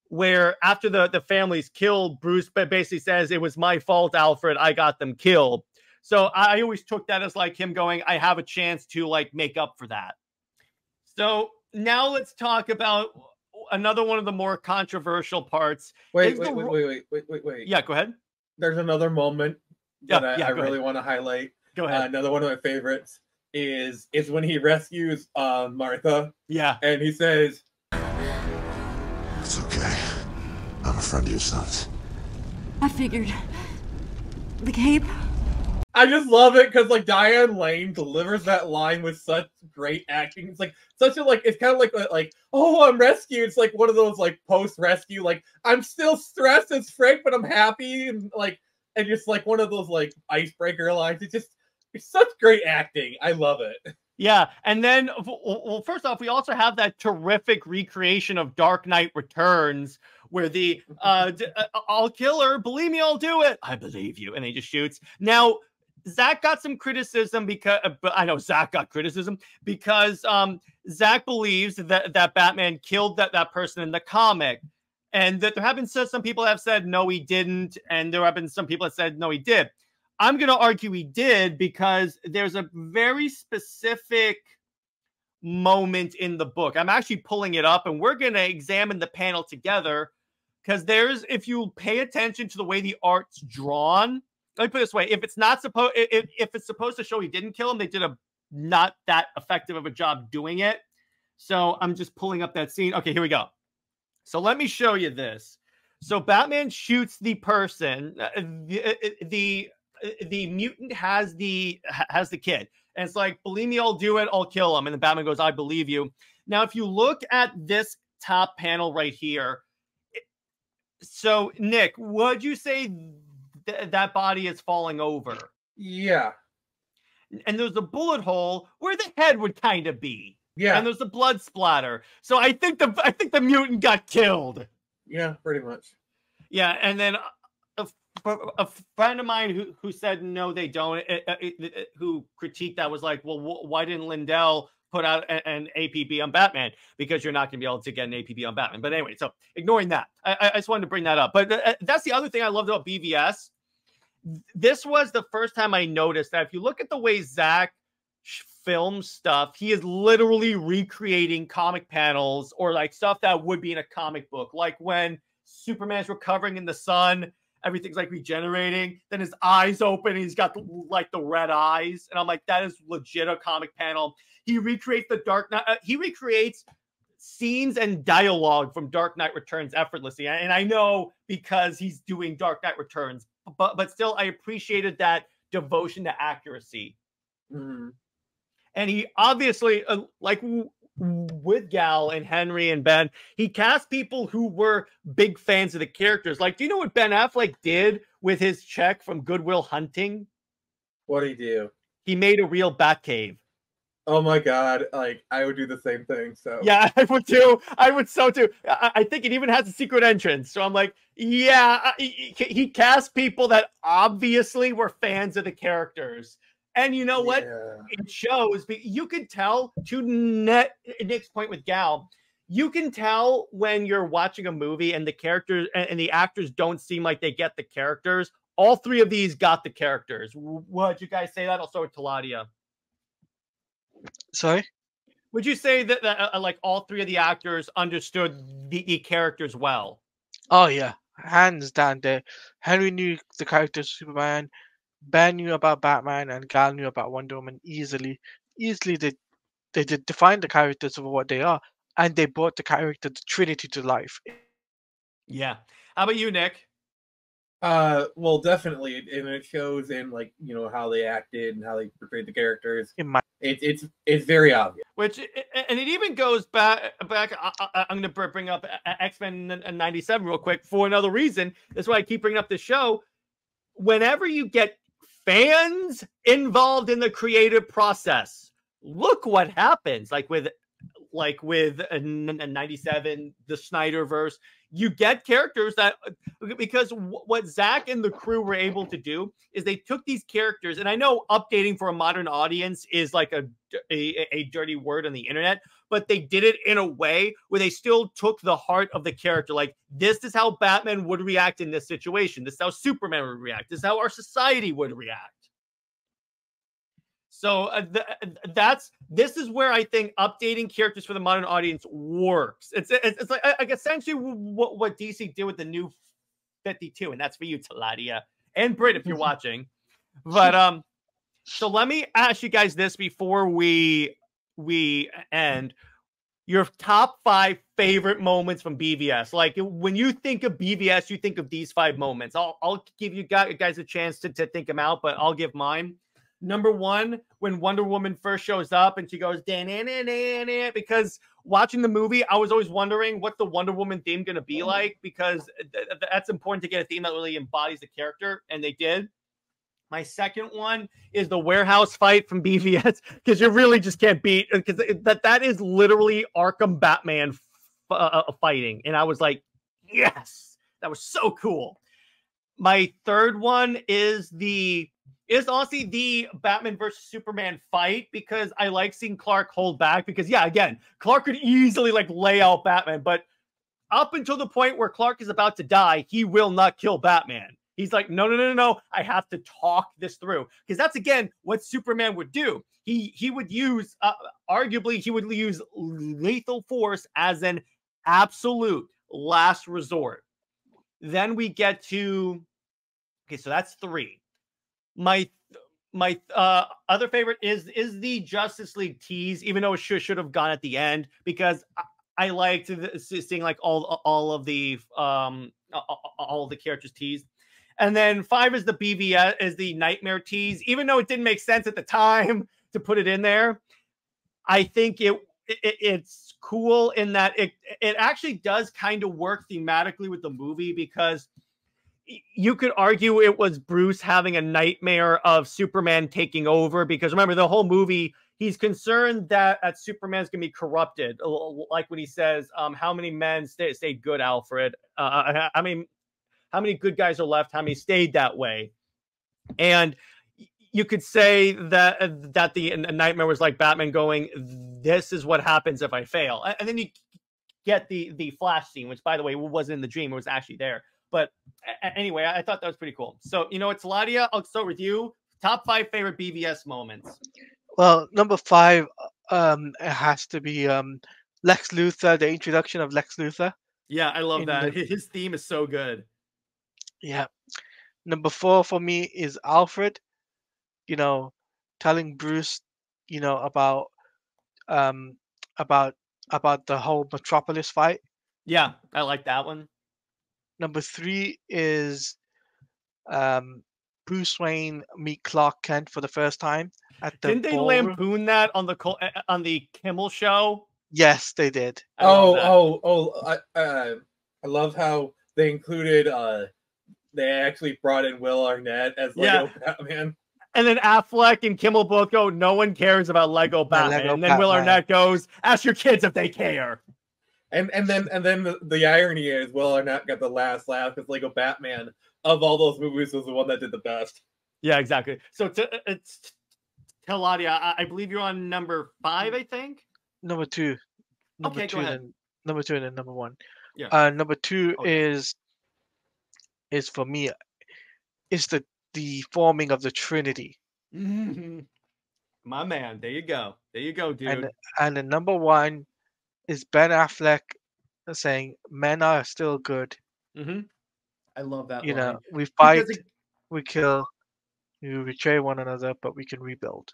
where after the the family's killed, Bruce basically says it was my fault, Alfred. I got them killed. So I always took that as like him going, I have a chance to like make up for that. So now let's talk about another one of the more controversial parts. Wait, wait, the wait, wait, wait, wait, wait, wait. Yeah, go ahead. There's another moment Yeah, that I, yeah, I go really ahead. want to highlight. Go Uh, ahead. another one of my favorites is is when he rescues uh, Martha yeah. and he says, It's okay. I'm a friend of your son's. I figured. The cape? I just love it because like Diane Lane delivers that line with such great acting. It's like such a like it's kind of like uh, like oh I'm rescued. It's like one of those like post rescue like I'm still stressed as frick, but I'm happy and like and just like one of those like icebreaker lines. It's just it's such great acting. I love it. Yeah, and then well, first off, we also have that terrific recreation of Dark Knight Returns, where the uh, d- uh, "I'll kill her, believe me, I'll do it." I believe you, and he just shoots. Now, Zack got some criticism because, uh, I know Zack got criticism because um, Zack believes that that Batman killed that that person in the comic, and that there have been some people have said no, he didn't, and there have been some people that said no, he did. I'm going to argue he did because there's a very specific moment in the book. I'm actually pulling it up and we're going to examine the panel together because there's, if you pay attention to the way the art's drawn, let me put this way if it's not supposed, if, if it's supposed to show he didn't kill him, they did a not that effective of a job doing it. So I'm just pulling up that scene. Okay, here we go. So let me show you this. So Batman shoots the person, uh, the, uh, the the mutant has the has the kid and it's like believe me i'll do it i'll kill him and the batman goes i believe you now if you look at this top panel right here so nick would you say th- that body is falling over Yeah, and there's a bullet hole where the head would kind of be yeah, and there's a blood splatter so i think the i think the mutant got killed yeah, pretty much. Yeah, and then a, a, a friend of mine who who said no, they don't. uh, uh, uh, who critiqued that was like, well, wh- why didn't Yindel put out a- an APB on Batman? Because you're not going to be able to get an APB on Batman. But anyway, so ignoring that, I, I- just wanted to bring that up. But uh, that's the other thing I loved about BVS. This was the first time I noticed that if you look at the way Zack films stuff, he is literally recreating comic panels or like stuff that would be in a comic book, like when Superman's recovering in the sun. Everything's like regenerating. Then his eyes open. He's got the, like the red eyes, and I'm like, that is legit a comic panel. He recreates the Dark Knight. Uh, he recreates scenes and dialogue from Dark Knight Returns effortlessly. And I know because he's doing Dark Knight Returns, but but still, I appreciated that devotion to accuracy. Mhm. And he obviously, uh, like w- with Gal and Henry and Ben, he cast people who were big fans of the characters. Like, do you know what Ben Affleck did with his check from Good Will Hunting? What did he do? He made a real Batcave. Oh my god! Like I would do the same thing. So Yeah, I would too. I would so too. I, I think it even has a secret entrance. So I'm like, yeah, he, he cast people that obviously were fans of the characters. And you know what? Yeah. it shows you could tell to net nick's point with gal you can tell when you're watching a movie and the characters and, the actors don't seem like they get the characters all three of these got the characters W- would you guys say that i'll start with taladia Sorry. would you say that, that uh, like all three of the actors understood the, the characters well Oh yeah, hands down. There, Henry knew the character Superman. Ben knew about Batman, and Gal knew about Wonder Woman easily. Easily, they they did define the characters of what they are, and they brought the character, the Trinity, to life. yeah how about you nick Uh, well, definitely, and it shows in like you know how they acted and how they portrayed the characters. In my It, it's it's very obvious. Which and it even goes back back. I, I, I'm going to bring up X Men '97 real quick for another reason. That's why I keep bringing up the show. Whenever you get fans involved in the creative process, look what happens. Like with like with uh, a, 97 the snyderverse you get characters that uh, because what zack and the crew were able to do is they took these characters and i know updating for a modern audience is like a, a, a dirty word on the internet but they did it in a way where they still took the heart of the character like this is how batman would react in this situation. This is how superman would react. This is how our society would react so uh, th- uh, that's this is where I think updating characters for the modern audience works. It's it's, it's like, like essentially what, what DC did with the new 52, and that's for you, Taladia and Brit if you're watching. But um, so let me ask you guys this before we we end. Your top five favorite moments from BVS. Like when you think of BVS, you think of these five moments. I'll I'll give you guys a chance to, to think them out, but I'll give mine. Number one, when Wonder Woman first shows up and she goes, dan because watching the movie, I was always wondering what the Wonder Woman theme going to be like because th- that's important to get a theme that really embodies the character, and they did. My second one is the warehouse fight from BVS because you really just can't beat because that that is literally Arkham Batman f- uh, uh, fighting, and I was like, yes, that was so cool. My third one is the is honestly the Batman versus Superman fight because I like seeing Clark hold back because yeah, again, Clark could easily like lay out Batman, but up until the point where Clark is about to die, he will not kill Batman. He's like, no, no, no, no, no. I have to talk this through because that's again what Superman would do. He he would use, uh, arguably, he would use lethal force as an absolute last resort. Then we get to, okay, so that's three my my uh, other favorite is is the Justice League tease, even though it should should have gone at the end because I, I liked seeing like all all of the um all the characters teased. And then five is the BVS is the nightmare tease, even though it didn't make sense at the time to put it in there. I think it, it it's cool in that it it actually does kind of work thematically with the movie because you could argue it was Bruce having a nightmare of Superman taking over because remember the whole movie he's concerned that, that Superman's gonna be corrupted like when he says um, how many men stay, stay good Alfred? Uh, uh I mean how many good guys are left? How many stayed that way? And you could say that uh, that the nightmare was like Batman going this is what happens if I fail. And then you get the the flash scene which by the way wasn't in the dream it was actually there but anyway, I thought that was pretty cool. So, you know, it's Ladia. I'll start with you. Top five favorite BVS moments. Well, number five um, it has to be um, Lex Luthor, the introduction of Lex Luthor. Yeah, I love that. The... His theme is so good. Yeah. Number four for me is Alfred, you know, telling Bruce, you know, about um about about the whole Metropolis fight. Yeah, I like that one. Number three is um, Bruce Wayne meet Clark Kent for the first time at the. Didn't they ballroom. lampoon that on the eh, on the Kimmel show? Yes, they did. I oh, oh, oh! I, uh, I love how they included. uh They actually brought in Will Arnett as Lego yeah. Batman. And then Affleck and Kimmel both go, "No one cares about Lego Batman." Lego and then Batman. Will Arnett goes, "Ask your kids if they care." And and then and then the, the irony is Will Arnett got the last laugh because Lego Batman of all those movies was the one that did the best. Yeah, exactly. So to, uh, it's Teladia, I, I believe you're on number five, I think. Number two. Number okay, two go ahead. And, number two and then number one. Yeah. Uh, number two okay. is is for me is the the forming of the Trinity. Mm-hmm. My man, there you go. There you go, dude. And and the number one is Ben Affleck saying men are still good. Mm-hmm. I love that. You line. know, we fight, it, we kill, we betray one another, but we can rebuild.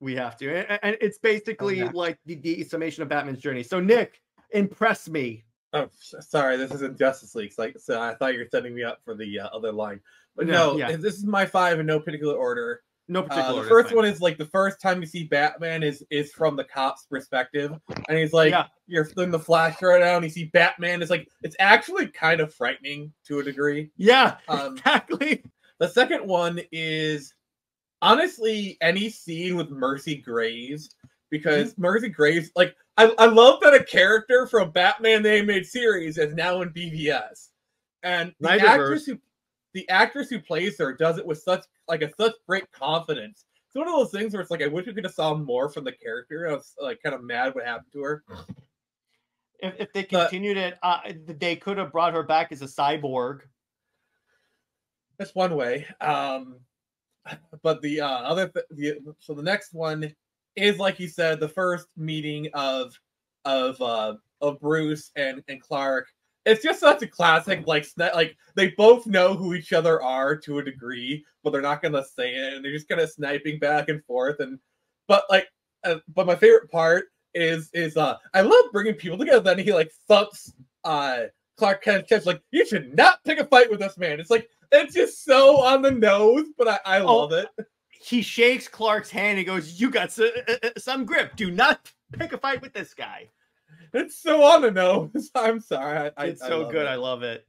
We have to, and, and it's basically like the, the summation of Batman's journey. So, Nick, impress me. Oh, s- sorry, this isn't Justice League. Like, so I thought you were setting me up for the uh, other line. But No, no, yeah. this is my five in no particular order. No Uh, particular. the first one is like the first time you see Batman is is from the cop's perspective, and he's like, Yeah. "You're in the flash right now," and you see Batman. It's like it's actually kind of frightening to a degree. Yeah, Um, exactly. The second one is honestly any scene with Mercy Graves because Mm-hmm. Mercy Graves, like, I, I love that a character from Batman the Animated Series is now in BVS, and the actress who the actress who plays her does it with such like a such great confidence. It's one of those things where it's like I wish we could have saw more from the character. I was like kind of mad what happened to her. If, if they But- continued it, uh, they could have brought her back as a cyborg. That's one way. Um, but the uh, other, th- the so the next one is like you said, the first meeting of of uh, of Bruce and and Clark. It's just such a classic, like sna- like they both know who each other are to a degree, but they're not gonna say it, and they're just kind of sniping back and forth. And but like, uh, but my favorite part is is uh, I love bringing people together. Then he like thumps uh Clark Kent, Kent's like, you should not pick a fight with this man. It's like it's just so on the nose, but I, I Oh, love it. He shakes Clark's hand and goes, "You got s- uh, uh, some grip. Do not pick a fight with this guy." It's so on the nose. I'm sorry. I, I- It's I so love good. it. I love it.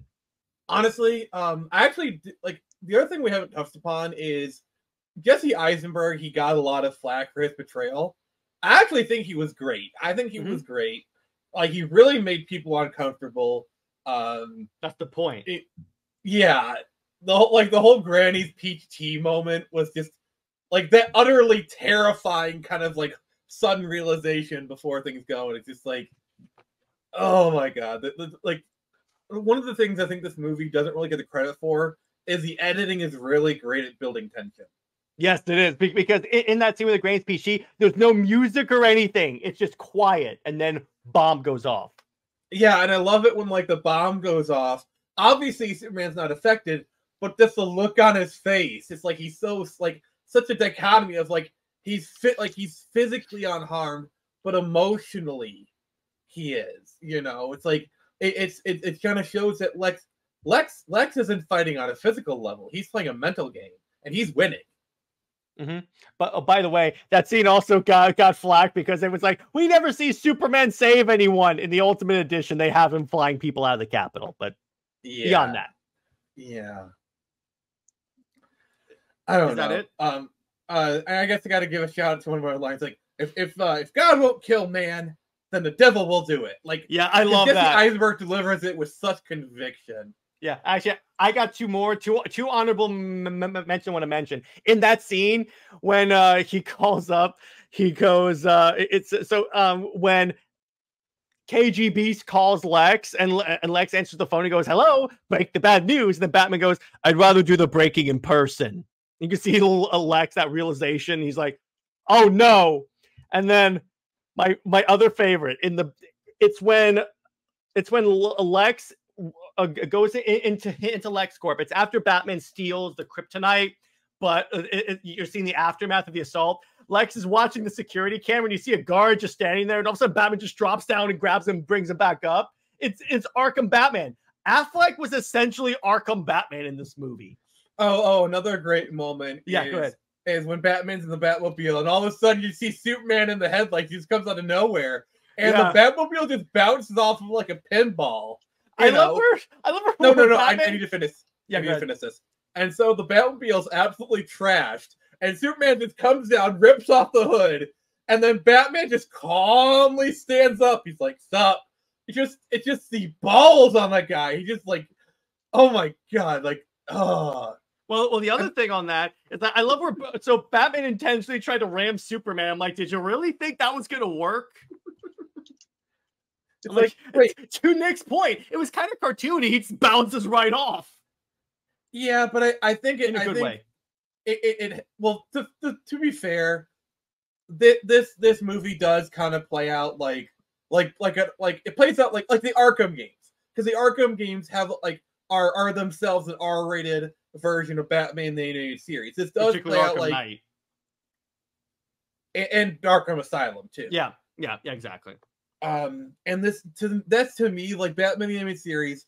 honestly, um, I actually like the other thing we haven't touched upon is Jesse Eisenberg. He got a lot of flack for his portrayal. I actually think he was great. I think he Mhm. was great. Like he really made people uncomfortable. Um, That's the point. It, yeah, the whole like the whole Granny's peach tea moment was just like that utterly terrifying kind of like sudden realization before things go, and it's just like, oh my god, the, the- like one of the things I think this movie doesn't really get the credit for is the editing is really great at building tension. Yes, it is because in, that scene with the Granny's peach tea, there's no music or anything. It's just quiet, and then bomb goes off. Yeah, and I love it when like the bomb goes off. Obviously, Superman's not affected, but just the look on his face, it's like he's so like such a dichotomy of like he's fit, like he's physically unharmed, but emotionally he is. You know, it's like it, it's it, it kind of shows that Lex Lex Lex isn't fighting on a physical level; he's playing a mental game, and he's winning. But oh, by the way, that scene also got got flack because it was like we never see Superman save anyone. In the Ultimate Edition, they have him flying people out of the Capitol. But Yeah, beyond that, Yeah. I don't Is know. that it? Um uh I guess I gotta give a shout out to one of our lines like if if uh, if God won't kill man, then the devil will do it. Like yeah, I love Jesse that. Eisenberg delivers it with such conviction. Yeah, actually, I got two more, two two honorable m- m- mention. I Want to mention in that scene when uh he calls up, he goes, uh it's so um when KGB calls Lex and Le- and Lex answers the phone and goes, "Hello, break the bad news." And then Batman goes, "I'd rather do the breaking in person." You can see Lex that realization. He's like, "Oh no!" And then my my other favorite in the it's when it's when Lex uh, goes in, into into LexCorp. It's after Batman steals the kryptonite, but uh, it, it- you're seeing the aftermath of the assault. Lex is watching the security camera, and you see a guard just standing there, and all of a sudden Batman just drops down and grabs him, and brings him back up. It's it's Arkham Batman. Affleck was essentially Arkham Batman in this movie. Oh, oh, another great moment Yeah, is, go ahead. Is when Batman's in the Batmobile and all of a sudden you see Superman in the headlights, he just comes out of nowhere. And Yeah. the Batmobile just bounces off of like a pinball. I you love know? her. I love her. No, no, no. I, I need to finish. Yeah, I need to finish this. And so the Batmobile's absolutely trashed, and Superman just comes down, rips off the hood, and then Batman just calmly stands up. He's like, "Stop!" It just, it just the balls on that guy. He just like, oh my god, like, oh, Well, well, the other thing on that is that I love where so Batman intentionally tried to ram Superman. I'm like, did you really think that was gonna work? Like, wait, to Nick's point, it was kind of cartoony. He just bounces right off yeah, but I, I think it, in a I good way. it, it, it well to, to, to be fair this this this movie does kind of play out like like like a like it plays out like like the arkham games because the arkham games have like are are themselves an r-rated version of batman the animated series this does play out Arkham like Knight. and, and arkham asylum too Yeah, yeah, yeah, exactly. Um, and this to that's to me like Batman the animated series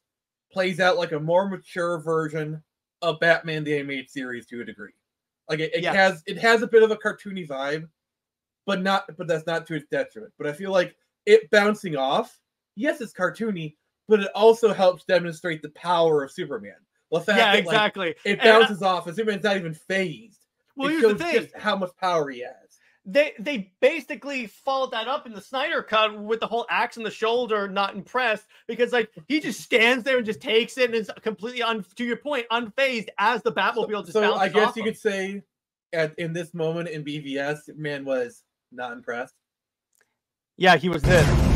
plays out like a more mature version of Batman the animated series to a degree. Like it, it Yeah. has it has a bit of a cartoony vibe, but not but that's not to its detriment. But I feel like it bouncing off, yes, it's cartoony, but it also helps demonstrate the power of Superman. The fact Yeah, that, like, exactly. it And I- bounces off and Superman's not even fazed. well, it here's the thing. just how much power he has. they they basically followed that up in the Snyder cut with the whole axe in the shoulder, not impressed because like he just stands there and just takes it and is completely un to your point unfazed as the Batmobile just so bounces I guess you him. could say at in this moment in BVS, man was not impressed. Yeah, he was this.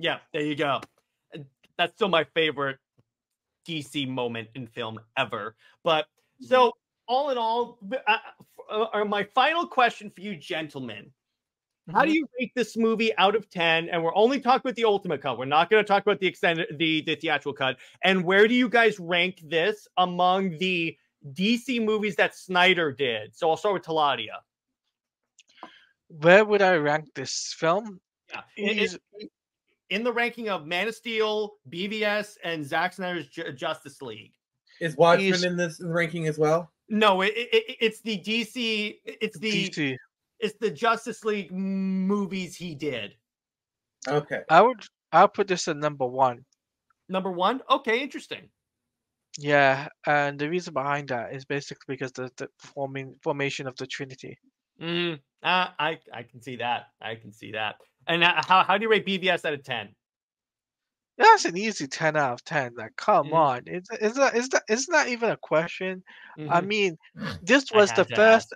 Yeah, there you go. That's still my favorite DC moment in film ever. But so all in all, uh, uh, uh, my final question for you, gentlemen. How do you rate this movie out of 10? And we're only talking about the ultimate cut. We're not going to talk about the extended the, the theatrical cut. And where do you guys rank this among the DC movies that Snyder did? So I'll start with Taladia. Where would I rank this film? Yeah. In, Easy- in- in the ranking of Man of Steel, BVS, and Zack Snyder's Ju- Justice League. Is Watchmen He's- in this ranking as well? No, it, it, it- it's the DC. It's the DC. it's the Justice League movies he did. Okay. I would I'll put this at number one. Number one. Okay, interesting. Yeah, and the reason behind that is basically because the, the forming formation of the Trinity. Mm, uh, I I can see that. I can see that. And uh, how how do you rate BVS out of ten? That's an easy ten out of ten. Like, come Mhm. on, it's is that is that is that even a question? I Mhm. mean, this was the first.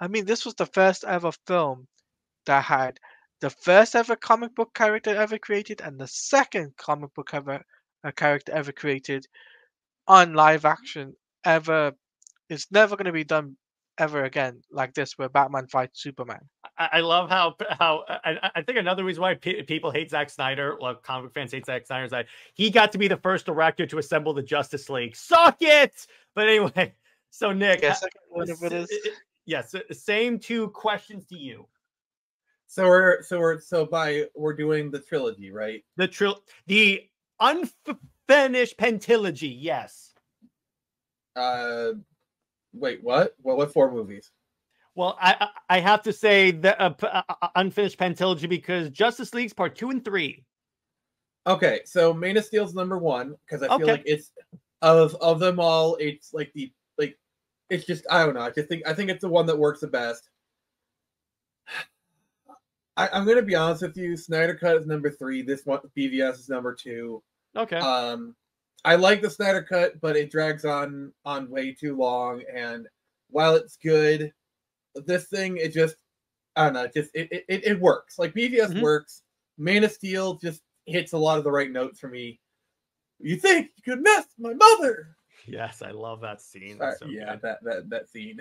I mean, this was the first ever film that had the first ever comic book character ever created and the second comic book ever a character ever created on live action ever. It's never going to be done ever again like this, where Batman fights Superman. I, I love how how I, I- I think another reason why pe- people hate Zack Snyder, well, comic fans hate Zack Snyder, is that he got to be the first director to assemble the Justice League. Suck it! But anyway, so Nick, Yes, uh, whatever it s- is. i- i- yes, uh, same two questions to you. So we're so we're so by we're doing the trilogy, right? The tril- the unfinished pentilogy, yes. Uh wait, what? What what four movies? Well, I I have to say the uh, p- uh, uh, unfinished pentilogy because Justice League's part two and three. Okay, so Man of Steel's number one because I feel Okay. like it's of of them all, it's like the like it's just I don't know. I just think I think it's the one that works the best. I, I'm gonna be honest with you. Snyder Cut is number three. This one BVS is number two. Okay. Um, I like the Snyder Cut, but it drags on on way too long. And while it's good, this thing it just I don't know. It just it it, it works. Like BVS Mhm. works. Man of Steel just hits a lot of the right notes for me. You think you could mess my mother? yes, I love that scene. That's so yeah, good. that that that scene.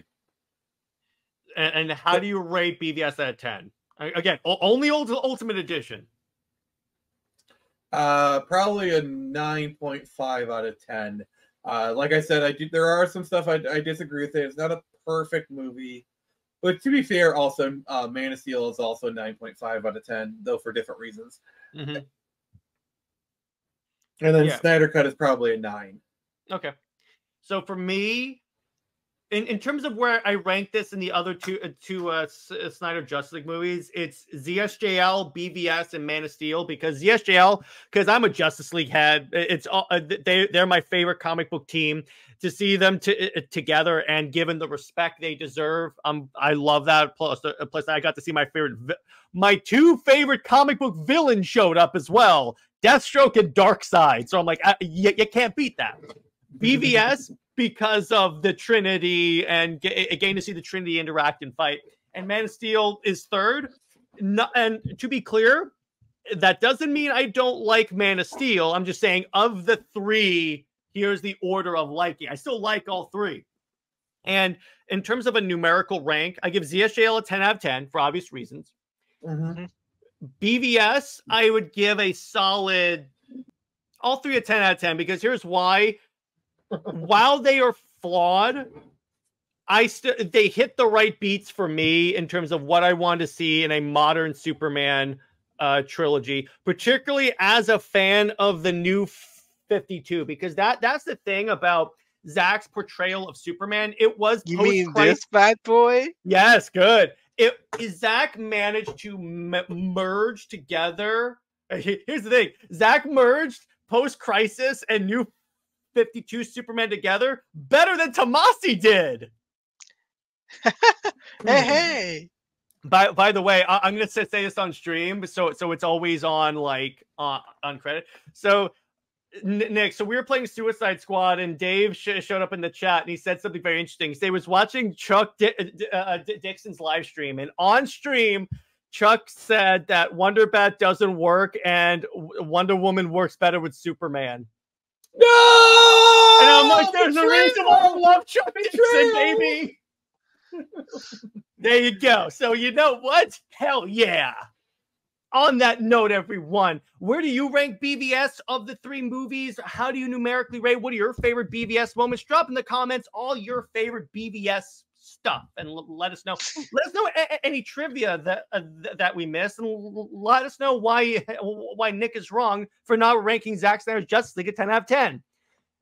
And, and how do you rate BVS out of 10? Again, only ult- Ultimate Edition. Uh, probably a nine point five out of ten. Uh, like I said, I do. There are some stuff I, I disagree with. It. It's not a perfect movie, but to be fair, also uh, Man of Steel is also nine point five out of ten, though for different reasons. Mhm. And then Yeah. Snyder Cut is probably a nine. Okay. So for me, in, in terms of where I rank this in the other two uh, two uh, uh, Snyder Justice League movies, it's ZSJL, BVS, and Man of Steel because ZSJL, because I'm a Justice League head, it's all uh, they they're my favorite comic book team. To see them to, uh, together and given the respect they deserve, um, I love that. Plus, uh, plus I got to see my favorite, my two favorite comic book villains showed up as well, Deathstroke and Darkseid. So I'm like, I, you, you can't beat that. BVS because of the Trinity and ga- again to see the Trinity interact and fight. And Man of Steel is third. No, and to be clear, that doesn't mean I don't like Man of Steel. I'm just saying of the three, here's the order of liking. I still like all three. And in terms of a numerical rank, I give ZSJL a 10 out of 10 for obvious reasons. Mm-hmm. BVS, I would give a solid all three a 10 out of 10 because here's why. While they are flawed, I still they hit the right beats for me in terms of what I want to see in a modern Superman uh trilogy, particularly as a fan of the new 52 because that that's the thing about Zack's portrayal of Superman. It was You mean this bad boy? Yes, good. It Zack managed to m- merge together. Here's the thing: Zach merged post crisis and New Fifty Two Superman together better than Tomasi did. Hey, hey. By by the way, I, am gonna say, say this on stream, so so it's always on like uh, on credit. So Nick, so we were playing Suicide Squad, and Dave sh- showed up in the chat, and he said something very interesting. He was watching Chuck uh, uh, Di- Dixon's live stream, and on stream, Chuck said that Wonder Bat doesn't work, and Wonder Woman works better with Superman. No! And I'm like, there's a reason why I love Chuck Dixon, baby. there you go. So you know what? Hell yeah. On that note, everyone, where do you rank BVS of the three movies? How do you numerically rate? What are your favorite BVS moments? Drop in the comments all your favorite BVS stuff and l- let us know. Let us know a- a- any trivia that uh, th- that we missed, and l- let us know why why Nick is wrong for not ranking Zack Snyder's Justice League a 10 out of 10.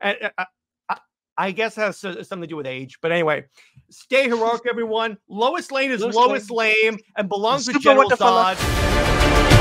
And uh, I, I, guess it has something to do with age, but anyway, stay heroic, everyone. Lois Lane is Lois Lois Lane and belongs with Super General. Zod.